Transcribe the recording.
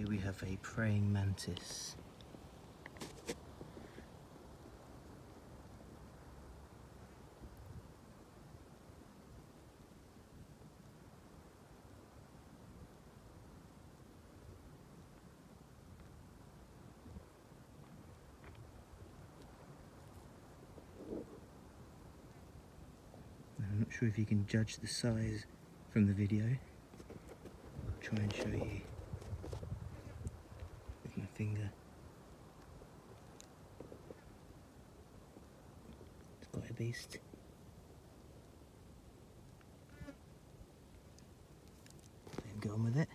Here we have a praying mantis. I'm not sure if you can judge the size from the video. I'll try and show you finger. It's quite a beast. Then go on with it.